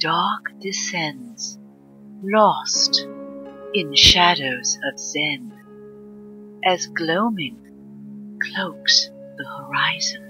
dark descends, lost in shadows of Zen, as gloaming cloaks the horizon.